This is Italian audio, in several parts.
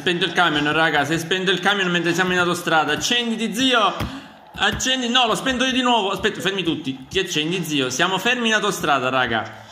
spento il camion, raga. Si è spento il camion mentre siamo in autostrada. Accenditi, zio. Accendi. No, lo spento io di nuovo. Aspetta, fermi tutti. Ti accendi, zio. Siamo fermi in autostrada, raga.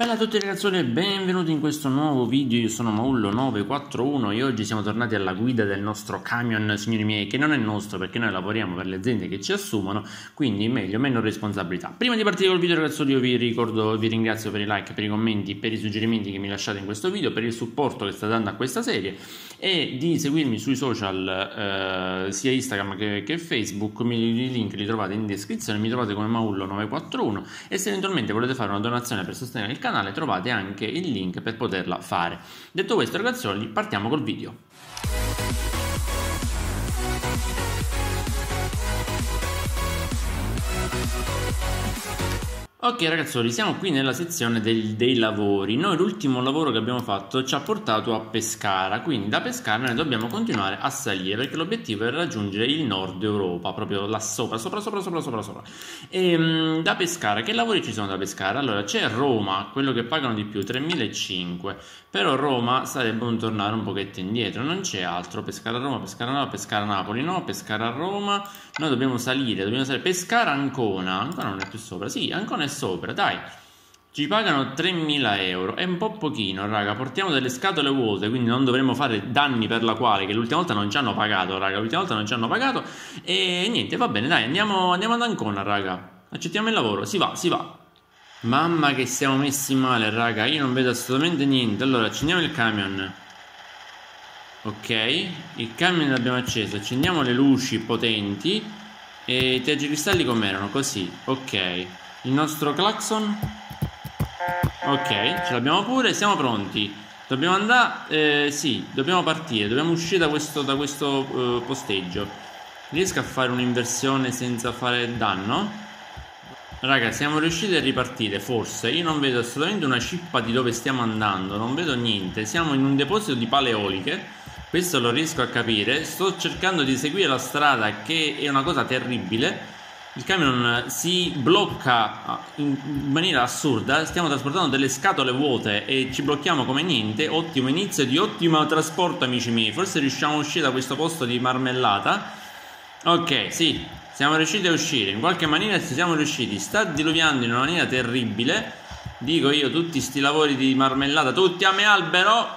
Bella a tutti ragazzuoli e benvenuti in questo nuovo video, io sono Maullo941 e oggi siamo tornati alla guida del nostro camion, signori miei, che non è nostro perché noi lavoriamo per le aziende che ci assumono, quindi meglio, meno responsabilità. Prima di partire col video ragazzuoli io vi ricordo, vi ringrazio per i like, per i commenti, per i suggerimenti che mi lasciate in questo video, per il supporto che state dando a questa serie e di seguirmi sui social eh, sia Instagram che, che Facebook, i link li trovate in descrizione, mi trovate come Maullo941 e se eventualmente volete fare una donazione per sostenere il canale canale trovate anche il link per poterla fare. Detto questo ragazzi, partiamo col video. Ok ragazzoli, siamo qui nella sezione del, dei lavori. Noi l'ultimo lavoro che abbiamo fatto ci ha portato a Pescara, quindi da Pescara noi dobbiamo continuare a salire perché l'obiettivo è raggiungere il nord Europa, proprio là sopra, sopra, sopra, sopra, sopra, sopra. E um, da Pescara, che lavori ci sono da Pescara? Allora c'è Roma, quello che pagano di più, 3.500, però Roma sarebbe un tornare un pochetto indietro, non c'è altro, Pescara Roma, Pescara Napoli, Pescara Napoli, no, Pescara Roma, noi dobbiamo salire, dobbiamo salire, Pescara Ancona, Ancona non è più sopra, sì, Ancona è sopra, dai. Ci pagano 3.000 euro, è un po' pochino, raga. Portiamo delle scatole vuote, quindi non dovremo fare danni per la quale, che l'ultima volta non ci hanno pagato, raga. L'ultima volta non ci hanno pagato. E niente, va bene, dai, andiamo, andiamo ad Ancona, raga. Accettiamo il lavoro, si va, si va. Mamma che siamo messi male, raga. Io non vedo assolutamente niente. Allora, accendiamo il camion. Ok, il camion l'abbiamo acceso. Accendiamo le luci potenti. E i tergicristalli com'erano? Così, ok il nostro clacson ok ce l'abbiamo pure siamo pronti dobbiamo andare eh, sì dobbiamo partire dobbiamo uscire da questo, da questo uh, posteggio riesco a fare un'inversione senza fare danno Raga, siamo riusciti a ripartire, forse. Io non vedo assolutamente una cippa di dove stiamo andando, non vedo niente. Siamo in un deposito di paleoliche, questo lo riesco a capire. Sto cercando di seguire la strada, che è una cosa terribile il camion si blocca in maniera assurda, stiamo trasportando delle scatole vuote e ci blocchiamo come niente, ottimo inizio di ottimo trasporto amici miei, forse riusciamo a uscire da questo posto di marmellata, ok sì, siamo riusciti a uscire, in qualche maniera ci siamo riusciti, sta diluviando in una maniera terribile, dico io tutti sti lavori di marmellata, tutti a me albero,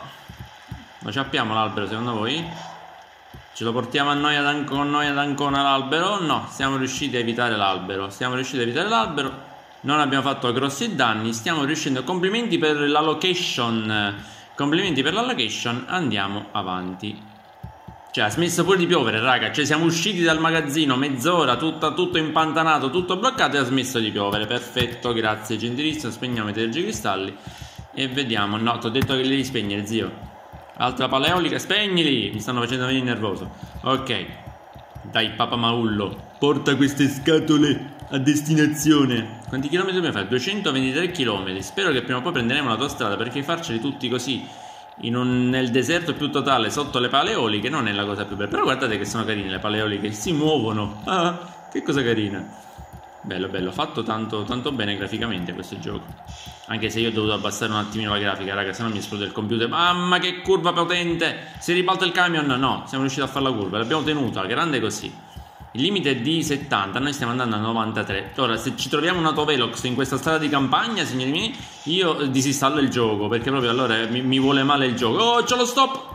lo ciappiamo l'albero secondo voi? Ce lo portiamo a noi ad con noi ad Ancona l'albero? No, siamo riusciti a evitare l'albero. Siamo riusciti a evitare l'albero. Non abbiamo fatto grossi danni. Stiamo riuscendo. Complimenti per la location. Complimenti per la location. Andiamo avanti. Cioè, ha smesso pure di piovere, raga. Cioè, siamo usciti dal magazzino mezz'ora, tutto, tutto impantanato, tutto bloccato e ha smesso di piovere. Perfetto, grazie, gentilissimo. Spegniamo i tergicristalli e vediamo. No, ti ho detto che li devi spegnere, zio. Altra paleolica, spegnili! Mi stanno facendo venire nervoso. Ok. Dai, Papa Maullo, porta queste scatole a destinazione. Quanti chilometri dobbiamo fare? 223 chilometri. Spero che prima o poi prenderemo l'autostrada perché farceli tutti così un, nel deserto più totale sotto le paleoliche non è la cosa più bella. Però guardate che sono carine le paleoliche, si muovono. Ah, che cosa carina. Bello, bello, fatto tanto, tanto, bene graficamente questo gioco. Anche se io ho dovuto abbassare un attimino la grafica, raga, se no mi esplode il computer. Mamma che curva potente! Si ribalta il camion? No, siamo riusciti a fare la curva, l'abbiamo tenuta, grande così. Il limite è di 70, noi stiamo andando a 93. Ora, se ci troviamo un autovelox in questa strada di campagna, signori miei, io disinstallo il gioco, perché proprio allora mi, mi vuole male il gioco. Oh, c'ho lo stop!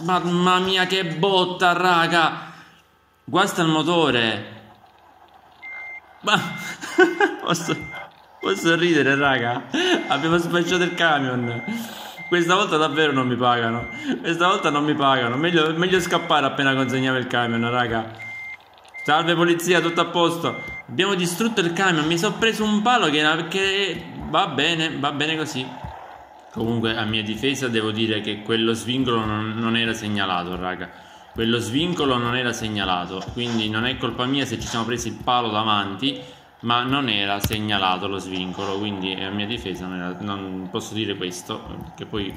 Mamma mia che botta, raga! Guasta il motore. Ma posso, posso ridere, raga? Abbiamo spacciato il camion. Questa volta davvero non mi pagano. Questa volta non mi pagano. Meglio, meglio scappare appena consegniamo il camion, raga. Salve polizia, tutto a posto. Abbiamo distrutto il camion. Mi sono preso un palo che, che va bene, va bene così. Comunque, a mia difesa, devo dire che quello svincolo non, non era segnalato, raga quello svincolo non era segnalato, quindi non è colpa mia se ci siamo presi il palo davanti, ma non era segnalato lo svincolo, quindi a mia difesa non, era, non posso dire questo, perché poi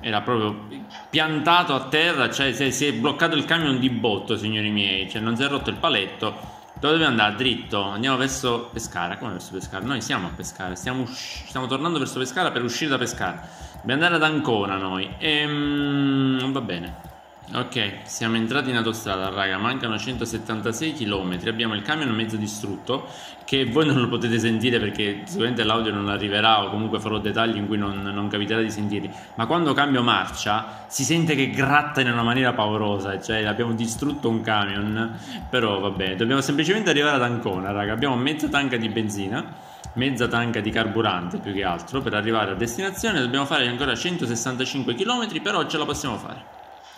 era proprio piantato a terra, cioè si è bloccato il camion di botto, signori miei, cioè non si è rotto il paletto, Dove dobbiamo andare? Dritto. Andiamo verso Pescara. Come verso Pescara? Noi siamo a Pescara. Stiamo, usci- stiamo tornando verso Pescara per uscire da Pescara. Dobbiamo andare ad Ancona noi. Ehm, va bene. Ok, siamo entrati in autostrada, raga, mancano 176 km, abbiamo il camion mezzo distrutto, che voi non lo potete sentire perché sicuramente l'audio non arriverà o comunque farò dettagli in cui non, non capiterà di sentirli, ma quando cambio marcia si sente che gratta in una maniera paurosa, cioè abbiamo distrutto un camion, però vabbè, dobbiamo semplicemente arrivare ad Ancona, raga, abbiamo mezza tanca di benzina, mezza tanca di carburante più che altro, per arrivare a destinazione dobbiamo fare ancora 165 km, però ce la possiamo fare.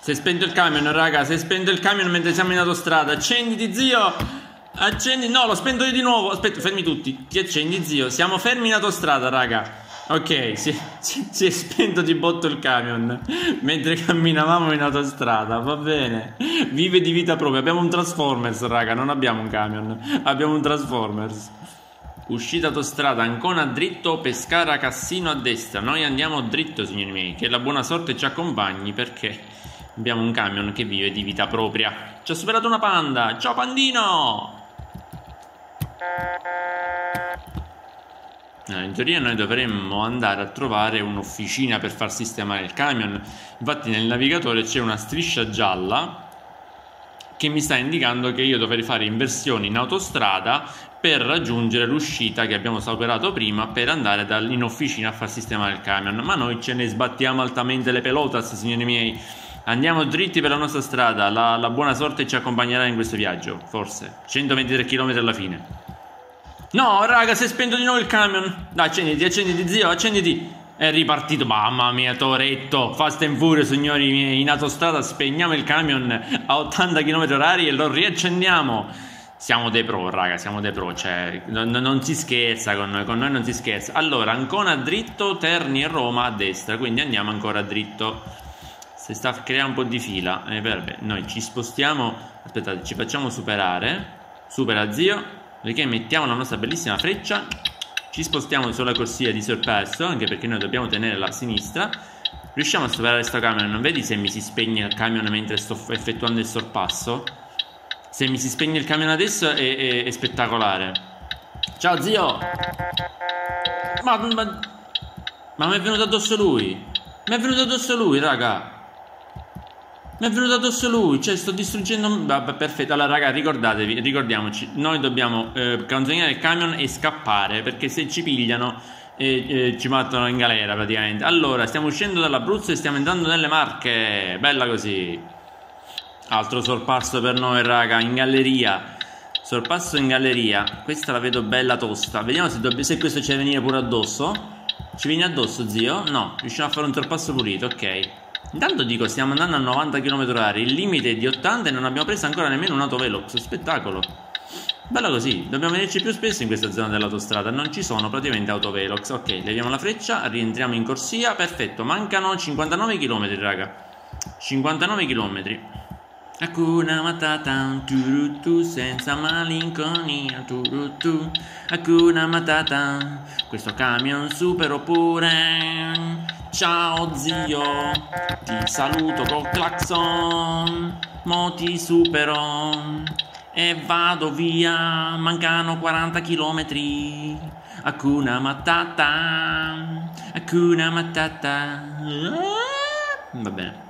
Si è spento il camion, raga. Si è spento il camion mentre siamo in autostrada. Accenditi, zio. Accendi. No, lo spento io di nuovo. Aspetta, fermi tutti. Ti accendi, zio. Siamo fermi in autostrada, raga. Ok, si, si, si, è spento di botto il camion mentre camminavamo in autostrada. Va bene. Vive di vita propria. Abbiamo un Transformers, raga. Non abbiamo un camion. Abbiamo un Transformers. Uscita autostrada, Ancona dritto, Pescara Cassino a destra. Noi andiamo dritto, signori miei. Che la buona sorte ci accompagni perché Abbiamo un camion che vive di vita propria. Ci ha superato una panda. Ciao pandino! Eh, in teoria noi dovremmo andare a trovare un'officina per far sistemare il camion. Infatti nel navigatore c'è una striscia gialla che mi sta indicando che io dovrei fare inversioni in autostrada per raggiungere l'uscita che abbiamo superato prima per andare in officina a far sistemare il camion. Ma noi ce ne sbattiamo altamente le pelotas, signori miei Andiamo dritti per la nostra strada, la, la buona sorte ci accompagnerà in questo viaggio, forse. 123 km alla fine. No, raga, si è spento di nuovo il camion. Dai, accenditi, accenditi, zio, accenditi. È ripartito, mamma mia, Toretto, fast and furious, signori miei, in autostrada spegniamo il camion a 80 km orari e lo riaccendiamo. Siamo dei pro, raga, siamo dei pro, cioè non, non, si scherza con noi, con noi non si scherza. Allora, Ancona dritto, Terni e Roma a destra, quindi andiamo ancora dritto. Si sta creando un po' di fila. Eh, vabbè, noi ci spostiamo. Aspettate, ci facciamo superare. Supera zio. Perché mettiamo la nostra bellissima freccia. Ci spostiamo sulla corsia di sorpasso. Anche perché noi dobbiamo tenere la sinistra. Riusciamo a superare questo camion. Non vedi se mi si spegne il camion mentre sto effettuando il sorpasso? Se mi si spegne il camion adesso è, è, è spettacolare. Ciao zio! Ma, ma, ma mi è venuto addosso lui! Mi è venuto addosso lui, raga! Mi è venuto addosso lui, cioè sto distruggendo... Vabbè, perfetto, allora raga ricordatevi, ricordiamoci, noi dobbiamo eh, canzonare il camion e scappare, perché se ci pigliano eh, eh, ci mettono in galera praticamente. Allora, stiamo uscendo dall'Abruzzo e stiamo entrando nelle Marche, bella così. Altro sorpasso per noi raga, in galleria. Sorpasso in galleria, questa la vedo bella tosta. Vediamo se, dobb- se questo ci deve venire pure addosso. Ci viene addosso zio? No, riusciamo a fare un sorpasso pulito, ok. Intanto dico, stiamo andando a 90 km/h, il limite è di 80 e non abbiamo preso ancora nemmeno un'autovelox, spettacolo. Bello così, dobbiamo venirci più spesso in questa zona dell'autostrada, non ci sono praticamente autovelox. Ok, leviamo la freccia, rientriamo in corsia, perfetto, mancano 59 km raga. 59 km. Hakuna Matata, turutu, senza malinconia, turutu, Hakuna Matata, questo camion supero pure. Ciao zio, ti saluto col clacson, mo ti supero e vado via, mancano 40 km. Hakuna Matata, Hakuna Matata. Va bene.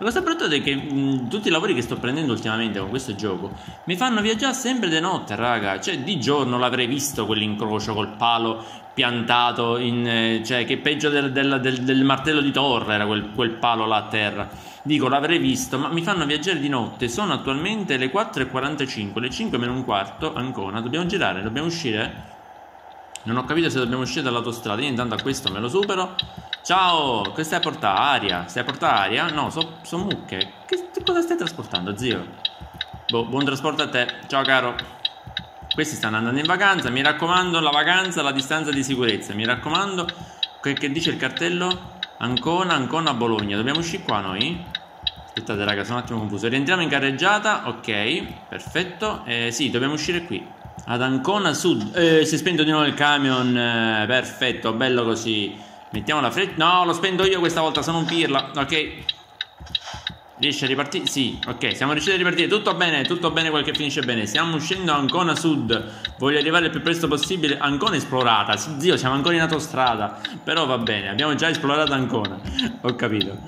La cosa brutta è che mh, tutti i lavori che sto prendendo ultimamente con questo gioco mi fanno viaggiare sempre di notte, raga. Cioè, di giorno l'avrei visto quell'incrocio col palo piantato, in, eh, cioè, che peggio del, del, del, del, martello di Torre era quel, quel palo là a terra. Dico, l'avrei visto, ma mi fanno viaggiare di notte. Sono attualmente le 4.45, le 5 meno un quarto, ancora. Dobbiamo girare, dobbiamo uscire? Non ho capito se dobbiamo uscire dall'autostrada. Io intanto a questo me lo supero. Ciao, che stai a portare? Aria? Stai a portare aria? No, sono so mucche. Che, cosa stai trasportando, zio? Boh, buon trasporto a te. Ciao, caro. Questi stanno andando in vacanza. Mi raccomando, la vacanza, la distanza di sicurezza. Mi raccomando, che, che dice il cartello? Ancona, Ancona, Bologna. Dobbiamo uscire qua noi? Aspettate, raga, sono un attimo confuso. Rientriamo in carreggiata. Ok, perfetto. Eh, sì, dobbiamo uscire qui. Ad Ancona Sud. Eh, si è spento di nuovo il camion. Eh, perfetto, bello così. Mettiamo la freccia. No, lo spendo io questa volta, sono un pirla. Ok. Riesce a ripartire? Sì, ok, siamo riusciti a ripartire. Tutto bene, tutto bene quel che finisce bene. Stiamo uscendo Ancona Sud. Voglio arrivare il più presto possibile. Ancona esplorata. Zio, siamo ancora in autostrada. Però va bene, abbiamo già esplorato Ancona. Ho capito.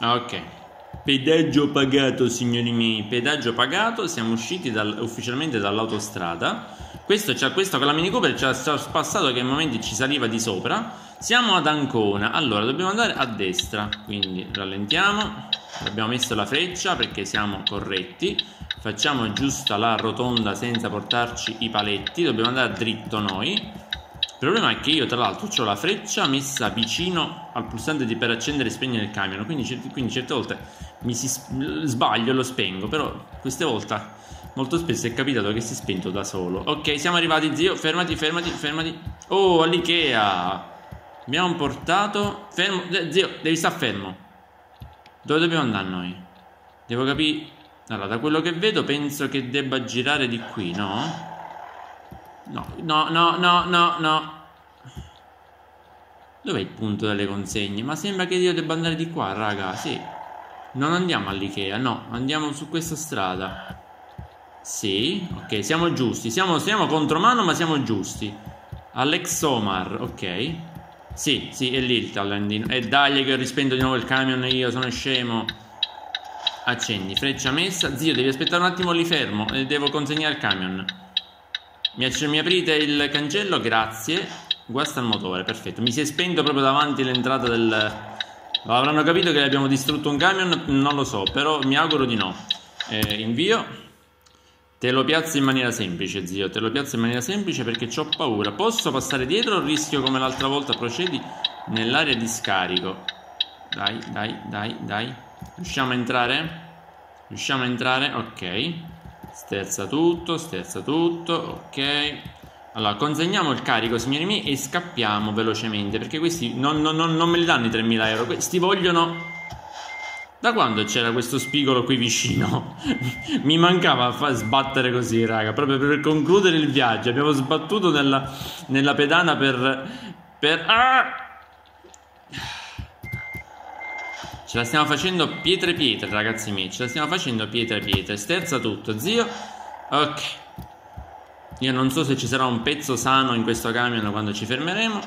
Ok. Pedaggio pagato, signori miei. Pedaggio pagato. Siamo usciti dal, ufficialmente dall'autostrada. Questo, questo con la Mini Cooper ci ha passato che ai momenti ci saliva di sopra. Siamo ad Ancona. Allora, dobbiamo andare a destra. Quindi rallentiamo abbiamo messo la freccia perché siamo corretti facciamo giusta la rotonda senza portarci i paletti dobbiamo andare dritto noi il problema è che io tra l'altro ho la freccia messa vicino al pulsante per accendere e spegnere il camion quindi, quindi certe volte mi si sbaglio e lo spengo però queste volte molto spesso è capitato che si è spento da solo ok siamo arrivati zio fermati fermati fermati oh all'Ikea abbiamo portato fermo zio devi stare fermo dove dobbiamo andare noi? Devo capire... Allora, da quello che vedo penso che debba girare di qui, no? No, no, no, no, no, no. Dov'è il punto delle consegne? Ma sembra che io debba andare di qua, raga, sì. Non andiamo all'Ikea, no, andiamo su questa strada. Sì, ok, siamo giusti. Siamo, siamo contro mano, ma siamo giusti. Alex Omar, ok. Sì, sì, è lì il talentino. E dai che ho rispento di nuovo il camion io, sono scemo. Accendi, freccia messa. Zio, devi aspettare un attimo lì fermo. E devo consegnare il camion. Mi, mi aprite il cancello? Grazie. Guasta il motore, perfetto. Mi si è spento proprio davanti l'entrata del... Avranno capito che abbiamo distrutto un camion? Non lo so, però mi auguro di no. Eh, invio. Te lo piazzo in maniera semplice, zio. Te lo piazzo in maniera semplice perché ho paura. Posso passare dietro o rischio come l'altra volta procedi nell'area di scarico? Dai, dai, dai, dai. Riusciamo a entrare? Riusciamo a entrare? Ok. Sterza tutto, sterza tutto. Ok. Allora, consegniamo il carico, signori miei, e scappiamo velocemente. Perché questi non, non, non, me li danno i 3.000 euro. Questi vogliono da quando c'era questo spigolo qui vicino? Mi mancava far sbattere così, raga. Proprio per concludere il viaggio. Abbiamo sbattuto nella, nella pedana per. per. Ah! Ce la stiamo facendo pietre pietre, ragazzi miei. Ce la stiamo facendo pietre pietre. Sterza tutto, zio. Ok. Io non so se ci sarà un pezzo sano in questo camion quando ci fermeremo.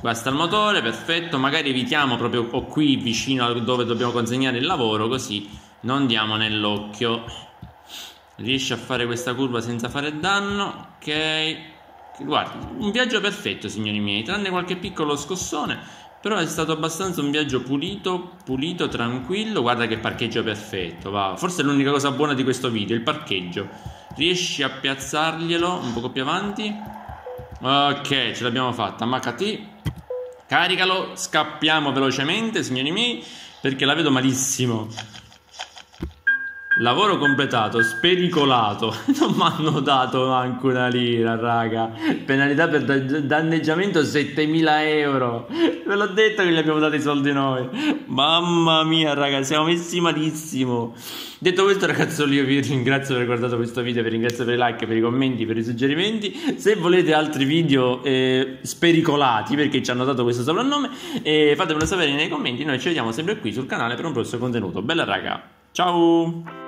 Basta il motore, perfetto. Magari evitiamo proprio qui vicino a dove dobbiamo consegnare il lavoro, così non diamo nell'occhio. Riesce a fare questa curva senza fare danno. Ok. Guarda, un viaggio perfetto, signori miei, tranne qualche piccolo scossone. Però è stato abbastanza un viaggio pulito, pulito, tranquillo. Guarda che parcheggio perfetto. Va. Forse è l'unica cosa buona di questo video, il parcheggio. Riesci a piazzarglielo un poco più avanti? Ok, ce l'abbiamo fatta. MHT. Caricalo. Scappiamo velocemente, signori miei, perché la vedo malissimo. Lavoro completato, spericolato. Non mi hanno dato manco una lira, raga. Penalità per danneggiamento 7000 euro. Ve l'ho detto che gli abbiamo dato i soldi noi. Mamma mia, raga, siamo messi malissimo. Detto questo, ragazzi, io vi ringrazio per aver guardato questo video. Vi ringrazio per i like, per i commenti, per i suggerimenti. Se volete altri video eh, spericolati, perché ci hanno dato questo soprannome, eh, fatemelo sapere nei commenti. Noi ci vediamo sempre qui sul canale per un prossimo contenuto. Bella, raga. Ciao!